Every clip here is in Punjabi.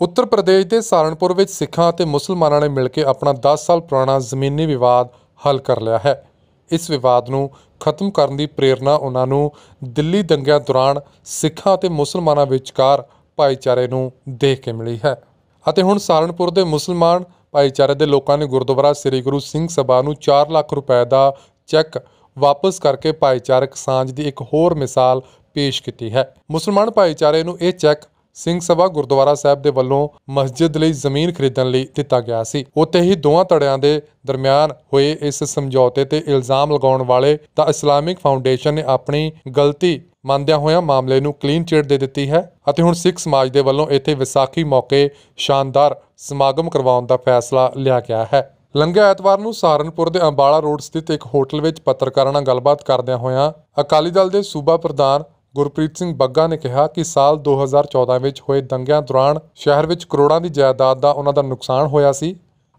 ਉੱਤਰ ਪ੍ਰਦੇਸ਼ ਦੇ ਸਹਾਰਨਪੁਰ ਵਿੱਚ ਸਿੱਖਾਂ ਅਤੇ ਮੁਸਲਮਾਨਾਂ ਨੇ ਮਿਲ ਕੇ ਆਪਣਾ 10 ਸਾਲ ਪੁਰਾਣਾ ਜ਼ਮੀਨੀ ਵਿਵਾਦ ਹੱਲ ਕਰ ਲਿਆ ਹੈ। ਇਸ ਵਿਵਾਦ ਨੂੰ ਖਤਮ ਕਰਨ ਦੀ ਪ੍ਰੇਰਣਾ ਉਹਨਾਂ ਨੂੰ ਦਿੱਲੀ ਦੰਗਿਆਂ ਦੌਰਾਨ ਸਿੱਖਾਂ ਅਤੇ ਮੁਸਲਮਾਨਾਂ ਵਿਚਕਾਰ ਭਾਈਚਾਰੇ ਨੂੰ ਦੇਖ ਕੇ ਮਿਲੀ ਹੈ। ਅਤੇ ਹੁਣ ਸਹਾਰਨਪੁਰ ਦੇ ਮੁਸਲਮਾਨ ਭਾਈਚਾਰੇ ਦੇ ਲੋਕਾਂ ਨੇ ਗੁਰਦੁਆਰਾ ਸ੍ਰੀ ਗੁਰੂ ਸਿੰਘ ਸਭਾ ਨੂੰ 4 ਲੱਖ ਰੁਪਏ ਦਾ ਚੈੱਕ ਵਾਪਸ ਕਰਕੇ ਭਾਈਚਾਰਕ ਸਾਂਝ ਦੀ ਇੱਕ ਹੋਰ ਮਿਸਾਲ ਪੇਸ਼ ਕੀਤੀ ਹੈ। ਮੁਸਲਮਾਨ ਭਾਈਚਾਰੇ ਨੂੰ ਇਹ ਚੈੱਕ ਸਿੰਘ ਸਭਾ ਗੁਰਦੁਆਰਾ ਸਾਹਿਬ ਦੇ ਵੱਲੋਂ ਮਸਜਿਦ ਲਈ ਜ਼ਮੀਨ ਖਰੀਦਣ ਲਈ ਦਿੱਤਾ ਗਿਆ ਸੀ। ਉੱਥੇ ਹੀ ਦੋਵਾਂ ਧੜਿਆਂ ਦੇ ਦਰਮਿਆਨ ਹੋਏ ਇਸ ਸਮਝੌਤੇ ਤੇ ਇਲਜ਼ਾਮ ਲਗਾਉਣ ਵਾਲੇ ਦਾ ਇਸਲਾਮਿਕ ਫਾਊਂਡੇਸ਼ਨ ਨੇ ਆਪਣੀ ਗਲਤੀ ਮੰਨਦਿਆਂ ਹੋਇਆਂ ਮਾਮਲੇ ਨੂੰ ਕਲੀਨ ਚਿਟ ਦੇ ਦਿੱਤੀ ਹੈ ਅਤੇ ਹੁਣ ਸਿੱਖ ਸਮਾਜ ਦੇ ਵੱਲੋਂ ਇੱਥੇ ਵਿਸਾਖੀ ਮੌਕੇ ਸ਼ਾਨਦਾਰ ਸਮਾਗਮ ਕਰਵਾਉਣ ਦਾ ਫੈਸਲਾ ਲਿਆ ਗਿਆ ਹੈ। ਲੰਘੇ ਐਤਵਾਰ ਨੂੰ ਸਹਾਰਨਪੁਰ ਦੇ ਅੰਬਾਲਾ ਰੋਡ ਸਥਿਤ ਇੱਕ ਹੋਟਲ ਵਿੱਚ ਪੱਤਰਕਾਰਾਂ ਨਾਲ ਗੱਲਬਾਤ ਕਰਦਿਆਂ ਹੋਇਆਂ ਅਕਾਲੀ ਦਲ ਦੇ ਸੂਬਾ ਪ੍ਰਧਾਨ ਗੁਰਪ੍ਰੀਤ ਸਿੰਘ ਬੱਗਾ ਨੇ ਕਿਹਾ ਕਿ ਸਾਲ 2014 ਵਿੱਚ ਹੋਏ ਦੰਗਿਆਂ ਦੌਰਾਨ ਸ਼ਹਿਰ ਵਿੱਚ ਕਰੋੜਾਂ ਦੀ ਜਾਇਦਾਦ ਦਾ ਉਹਨਾਂ ਦਾ ਨੁਕਸਾਨ ਹੋਇਆ ਸੀ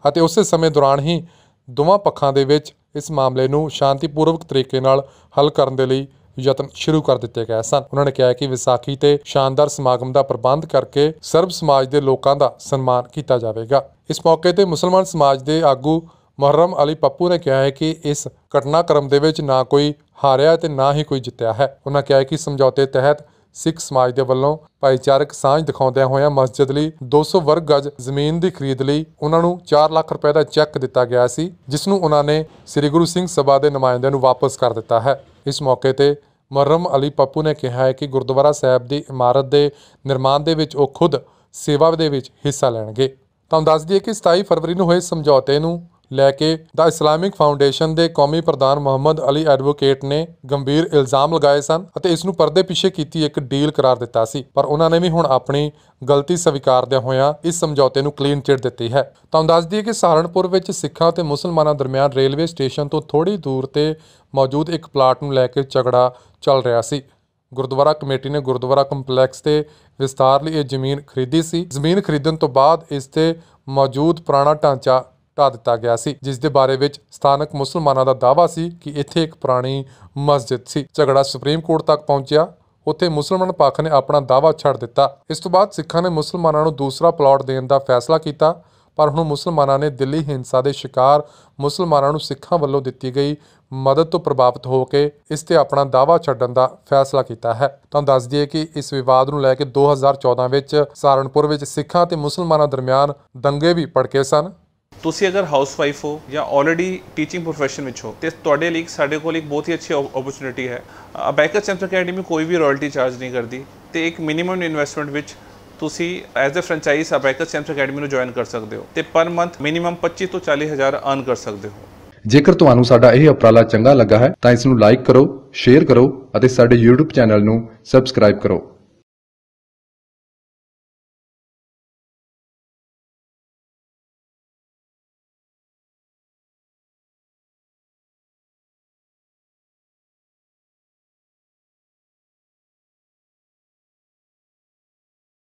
ਅਤੇ ਉਸੇ ਸਮੇਂ ਦੌਰਾਨ ਹੀ ਦੋਵਾਂ ਪੱਖਾਂ ਦੇ ਵਿੱਚ ਇਸ ਮਾਮਲੇ ਨੂੰ ਸ਼ਾਂਤੀਪੂਰਵਕ ਤਰੀਕੇ ਨਾਲ ਹੱਲ ਕਰਨ ਦੇ ਲਈ ਯਤਨ ਸ਼ੁਰੂ ਕਰ ਦਿੱਤੇ ਗਏ ਸਨ। ਉਹਨਾਂ ਨੇ ਕਿਹਾ ਕਿ ਵਿਸਾਖੀ ਤੇ ਸ਼ਾਨਦਾਰ ਸਮਾਗਮ ਦਾ ਪ੍ਰਬੰਧ ਕਰਕੇ ਸਰਬ ਸਮਾਜ ਦੇ ਲੋਕਾਂ ਦਾ ਸਨਮਾਨ ਕੀਤਾ ਜਾਵੇਗਾ। ਇਸ ਮੌਕੇ ਤੇ ਮੁਸਲਮਾਨ ਸਮਾਜ ਦੇ ਆਗੂ ਮੁਹਰਮ ਅਲੀ ਪੱਪੂ ਨੇ ਕਿਹਾ ਹੈ ਕਿ ਇਸ ਘਟਨਾਕ੍ਰਮ ਦੇ ਵਿੱਚ ਨਾ ਕੋਈ ਹਾਰਿਆ ਤੇ ਨਾ ਹੀ ਕੋਈ ਜਿੱਤਿਆ ਹੈ। ਉਹਨਾਂ ਕਿਹਾ ਹੈ ਕਿ ਸਮਝੌਤੇ ਤਹਿਤ ਸਿੱਖ ਸਮਾਜ ਦੇ ਵੱਲੋਂ ਭਾਈਚਾਰਕ ਸਾਂਝ ਦਿਖਾਉਂਦਿਆਂ ਹੋਇਆਂ ਮਸਜਿਦ ਲਈ 200 ਵਰਗ ਗਜ ਜ਼ਮੀਨ ਦੀ ਖਰੀਦ ਲਈ ਉਹਨਾਂ ਨੂੰ 4 ਲੱਖ ਰੁਪਏ ਦਾ ਚੈੱਕ ਦਿੱਤਾ ਗਿਆ ਸੀ, ਜਿਸ ਨੂੰ ਉਹਨਾਂ ਨੇ ਸ੍ਰੀ ਗੁਰੂ ਸਿੰਘ ਸਭਾ ਦੇ ਨੁਮਾਇੰਦਿਆਂ ਨੂੰ ਵਾਪਸ ਕਰ ਦਿੱਤਾ ਹੈ। ਇਸ ਮੌਕੇ ਤੇ ਮੁਹਰਮ ਅਲੀ ਪੱਪੂ ਨੇ ਕਿਹਾ ਹੈ ਕਿ ਗੁਰਦੁਆਰਾ ਸਾਹਿਬ ਦੀ ਇਮਾਰਤ ਦੇ ਨਿਰਮਾਣ ਦੇ ਵਿੱਚ ਉਹ ਖੁਦ ਸੇਵਾ ਦੇ ਵਿੱਚ ਹਿੱਸਾ ਲੈਣਗੇ। ਤੁਹਾਨੂੰ ਦੱਸ ਦਈਏ ਕਿ 27 ਫਰਵਰੀ ਨੂੰ ਹੋਏ ਸਮਝੌਤੇ ਨੂੰ ਲੈ ਕੇ ਦਾ ਇਸਲਾਮਿਕ ਫਾਊਂਡੇਸ਼ਨ ਦੇ ਕੌਮੀ ਪ੍ਰਧਾਨ ਮੁਹੰਮਦ ਅਲੀ ਐਡਵੋਕੇਟ ਨੇ ਗੰਭੀਰ ਇਲਜ਼ਾਮ ਲਗਾਏ ਸਨ ਅਤੇ ਇਸ ਨੂੰ ਪਰਦੇ ਪਿੱਛੇ ਕੀਤੀ ਇੱਕ ਡੀਲ ਕਰਾਰ ਦਿੱਤਾ ਸੀ। ਪਰ ਉਹਨਾਂ ਨੇ ਵੀ ਹੁਣ ਆਪਣੀ ਗਲਤੀ ਸਵੀਕਾਰਦਿਆਂ ਹੋਇਆਂ ਇਸ ਸਮਝੌਤੇ ਨੂੰ ਕਲੀਨ ਚਿਟ ਦਿੱਤੀ ਹੈ। ਤੁਹਾਨੂੰ ਦੱਸ ਦਈਏ ਕਿ ਸਹਾਰਨਪੁਰ ਵਿੱਚ ਸਿੱਖਾਂ ਤੇ ਮੁਸਲਮਾਨਾਂ ਦਰਮਿਆਨ ਰੇਲਵੇ ਸਟੇਸ਼ਨ ਤੋਂ ਥੋੜੀ ਦੂਰ ਤੇ ਮੌਜੂਦ ਇੱਕ ਪਲਾਟ ਨੂੰ ਲੈ ਕੇ ਝਗੜਾ ਚੱਲ ਰਿਹਾ ਸੀ। ਗੁਰਦੁਆਰਾ ਕਮੇਟੀ ਨੇ ਗੁਰਦੁਆਰਾ ਕੰਪਲੈਕਸ ਤੇ ਵਿਸਤਾਰ ਲਈ ਇਹ ਜ਼ਮੀਨ ਖਰੀਦੀ ਸੀ। ਜ਼ਮੀਨ ਖਰੀਦਣ ਤੋਂ ਬਾਅਦ ਇਸ ਤੇ ਮੌਜੂਦ ਪੁਰਾਣਾ ਢਾਂਚਾ ਢਾ ਦਿੱਤਾ ਗਿਆ ਸੀ, ਜਿਸ ਦੇ ਬਾਰੇ ਵਿੱਚ ਸਥਾਨਕ ਮੁਸਲਮਾਨਾਂ ਦਾ ਦਾਅਵਾ ਸੀ ਕਿ ਇੱਥੇ ਇੱਕ ਪੁਰਾਣੀ ਮਸਜਿਦ ਸੀ। ਝਗੜਾ ਸੁਪਰੀਮ ਕੋਰਟ ਤੱਕ ਪਹੁੰਚਿਆ। ਉੱਥੇ ਮੁਸਲਮਾਨ ਪੱਖ ਨੇ ਆਪਣਾ ਦਾਅਵਾ ਛੱਡ ਦਿੱਤਾ। ਇਸ ਤੋਂ ਬਾਅਦ ਸਿੱਖਾਂ ਨੇ ਮੁਸਲਮਾਨਾਂ ਨੂੰ ਦੂਸਰਾ ਪਲਾਟ ਦੇਣ ਦਾ ਫੈਸਲਾ ਕੀਤਾ, ਪਰ ਹੁਣ ਮੁਸਲਮਾਨਾਂ ਨੇ ਦਿੱਲੀ ਹਿੰਸਾ ਦੇ ਸ਼ਿਕਾਰ ਮੁਸਲਮਾਨਾਂ ਨੂੰ ਸਿੱਖਾਂ ਵੱਲੋਂ ਦਿੱਤੀ ਗਈ ਮਦਦ ਤੋਂ ਪ੍ਰਭਾਵਿਤ ਹੋ ਕੇ ਇਸ ਤੇ ਆਪਣਾ ਦਾਅਵਾ ਛੱਡਣ ਦਾ ਫੈਸਲਾ ਕੀਤਾ ਹੈ। ਤੁਹਾਨੂੰ ਦੱਸ ਦਈਏ ਕਿ ਇਸ ਵਿਵਾਦ ਨੂੰ ਲੈ ਕੇ 2014 ਵਿੱਚ ਸਹਾਰਨਪੁਰ ਵਿੱਚ ਸਿੱਖਾਂ ਤੇ ਮੁਸਲਮਾਨਾਂ ਦਰਮਿਆਨ ਦੰਗੇ ਵੀ ਭੜਕੇ ਸਨ। ਤੁਸੀਂ ਅਗਰ ਹਾਊਸ ਵਾਈਫ ਹੋ ਜਾਂ ਆਲਰੇਡੀ ਟੀਚਿੰਗ ਪ੍ਰੋਫੈਸ਼ਨ ਵਿੱਚ ਹੋ, ਤੇ ਤੁਹਾਡੇ ਲਈ ਸਾਡੇ ਕੋਲ ਇੱਕ ਬਹੁਤ ਹੀ ਅੱਛੀ ਓਪਰਚ्युनिटी ਹੈ। ਅਬੈਕਸ ਚੈਂਪਰ ਅਕੈਡਮੀ ਕੋਈ ਵੀ ਰਾਇਲਟੀ ਚਾਰਜ ਨਹੀਂ ਕਰਦੀ ਤੇ ਇੱਕ ਮਿਨੀਮਮ ਇਨਵੈਸਟਮੈਂਟ ਵਿੱਚ ਤੁਸੀਂ ਐਜ਼ ਅ ਫਰੈਂਚਾਈਜ਼ ਅਬੈਕਸ ਚੈਂਪਰ ਅਕੈਡਮੀ ਨੂੰ ਜੁਆਇਨ ਕਰ ਸਕਦੇ ਹੋ ਤੇ ਪਰ ਮੰਥ ਮਿਨੀਮਮ 25 ਤੋਂ 40000 ਅਰਨ ਕਰ ਸਕਦੇ ਹੋ। ਜੇਕਰ ਤੁਹਾਨੂੰ ਸਾਡਾ ਇਹ ਅਪਰਾਲਾ ਚੰਗਾ ਲੱਗਾ ਹੈ, ਤਾਂ ਇਸ ਨੂੰ ਲਾਈਕ ਕਰੋ ਸ਼ੇਅਰ ਕਰੋ ਅਤੇ ਸਾਡੇ YouTube ਚੈਨਲ ਨੂੰ ਸਬਸਕ੍ਰਾਈਬ ਕਰੋ।